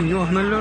ഇനി വന്നല്ലോ.